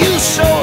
you so